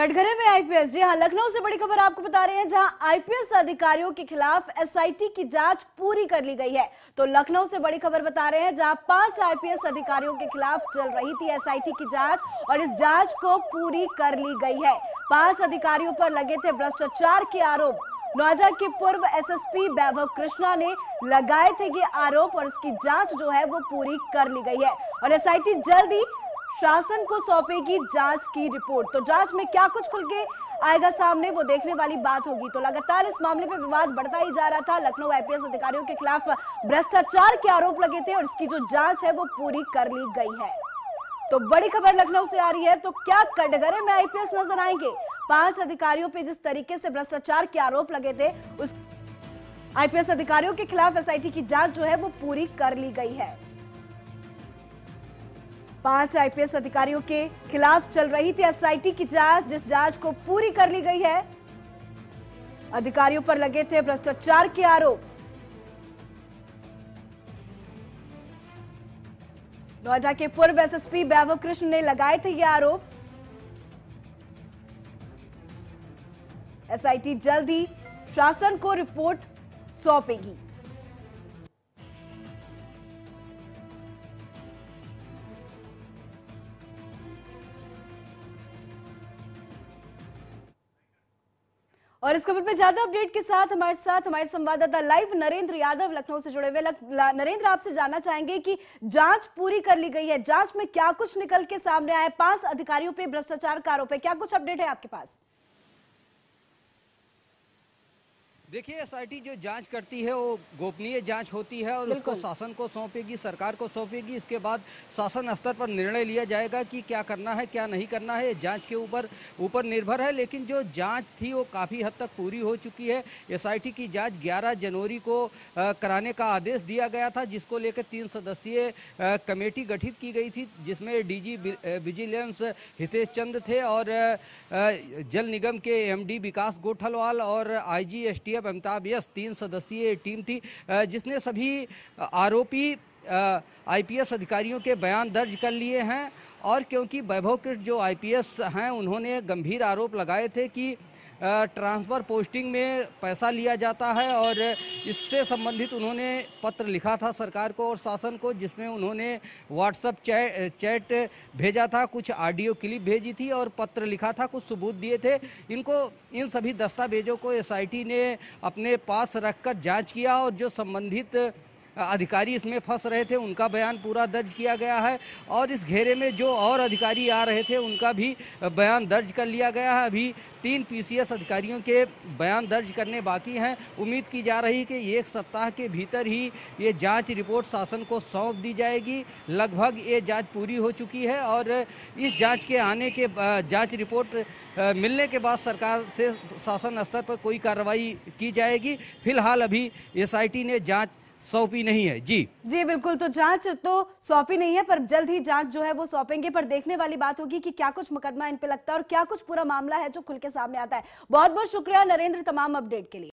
कटघरे में आईपीएस जी हाँ लखनऊ से बड़ी खबर आपको बता रहे हैं, जहाँ आईपीएस अधिकारियों के खिलाफ एसआईटी की जाँच पूरी कर ली गई है। तो लखनऊ से बड़ी खबर बता रहे हैं, जहाँ पाँच आईपीएस अधिकारियों के खिलाफ चल रही थी एसआईटी की जाँच और इस जाँच को पूरी कर ली गई है। पाँच अधिकारियों पर लगे थे भ्रष्टाचार के आरोप। नोएडा के पूर्व एसएसपी वैभव कृष्णा ने लगाए थे ये आरोप और इसकी जाँच जो है वो पूरी कर ली गई है। और एसआईटी जल्द ही शासन को सौंपेगी जाँच की रिपोर्ट। तो जाँच में क्या कुछ खुल के आएगा सामने, वो देखने वाली बात होगी। तो लगातार इस मामले पे विवाद बढ़ता ही जा रहा था। लखनऊ आईपीएस अधिकारियों के खिलाफ भ्रष्टाचार के आरोप लगे थे और इसकी जो जाँच है, वो पूरी कर ली गई है। तो बड़ी खबर लखनऊ से आ रही है। तो क्या कटघरे में आईपीएस नज़र आएँगे? पाँच अधिकारियों पे जिस तरीके से भ्रष्टाचार के आरोप लगे थे, उस आईपीएस अधिकारियों के खिलाफ एसआईटी की जाँच जो है, वो पूरी कर ली गई है। पाँच आईपीएस अधिकारियों के खिलाफ चल रही थी एसआईटी की जाँच, जिस जाँच को पूरी कर ली गई है। अधिकारियों पर लगे थे भ्रष्टाचार के आरोप। नोएडा के पूर्व एसएसपी वैभव कृष्ण ने लगाए थे ये आरोप। एसआईटी जल्द ही शासन को रिपोर्ट सौंपेगी। और इस खबर पे ज़्यादा अपडेट के साथ हमारे साथ हमारे संवाददाता लाइव नरेंद्र यादव लखनऊ से जुड़े हुए नरेंद्र, आपसे जानना चाहेंगे कि जाँच पूरी कर ली गई है। जाँच में क्या कुछ निकल के सामने आए पाँच अधिकारियों पे भ्रष्टाचार का आरोप है। क्या कुछ अपडेट है आपके पास? देखिए एसआईटी जो जाँच करती है वो गोपनीय जाँच होती है और उसको शासन को सौंपेगी सरकार को सौंपेगी। इसके बाद शासन स्तर पर निर्णय लिया जाएगा कि क्या करना है क्या नहीं करना है। जाँच के ऊपर ऊपर निर्भर है लेकिन जो जाँच थी वो काफ़ी हद तक पूरी हो चुकी है। एसआईटी की जाँच 11 जनवरी को आ, कराने का आदेश दिया गया था जिसको लेकर तीन सदस्यीय कमेटी गठित की गई थी जिसमें D G vigilance Hitesh Chand थे और जल निगम के एमडी विकास गोठलवाल और आई एफ़ अमिताभ यस तीन सदस्यीय टीम थी जिसने सभी आरोपी आईपीएस अधिकारियों के बयान दर्ज कर लिए हैं और क्योंकि वैभव कृष्ण जो आईपीएस हैं, उन्होंने गंभीर आरोप लगाए थे कि ट्रांसफ़र पोस्टिंग में पैसा लिया जाता है और इससे संबंधित उन्होंने पत्र लिखा था सरकार को और शासन को, जिसमें उन्होंने व्हाट्सअप चैट चैट भेजा था, कुछ ऑडियो क्लिप भेजी थी और पत्र लिखा था, कुछ सबूत दिए थे। इनको, इन सभी दस्तावेजों को एसआईटी ने अपने पास रखकर जाँच किया और जो संबंधित अधिकारी इसमें फंस रहे थे, उनका बयान पूरा दर्ज किया गया है और इस घेरे में जो और अधिकारी आ रहे थे, उनका भी बयान दर्ज कर लिया गया है। अभी तीन पीसीएस अधिकारियों के बयान दर्ज करने बाकी हैं। उम्मीद की जा रही है कि एक सप्ताह के भीतर ही ये जाँच रिपोर्ट शासन को सौंप दी जाएगी। लगभग ये जाँच पूरी हो चुकी है और इस जाँच के आने के जाँच रिपोर्ट मिलने के बाद सरकार से शासन स्तर पर कोई कार्रवाई की जाएगी। फ़िलहाल अभी एसआईटी ने जाँच सौंपी नहीं है। जी। जी, बिल्कुल तो जाँच तो सौंपी नहीं है, पर जल्द ही जाँच जो है वो सौंपेंगे, पर देखने वाली बात होगी कि क्या कुछ मुकदमा इन पे लगता है और क्या कुछ पूरा मामला है जो खुल के सामने आता है। बहुत बहुत शुक्रिया नरेंद्र, तमाम अपडेट के लिए।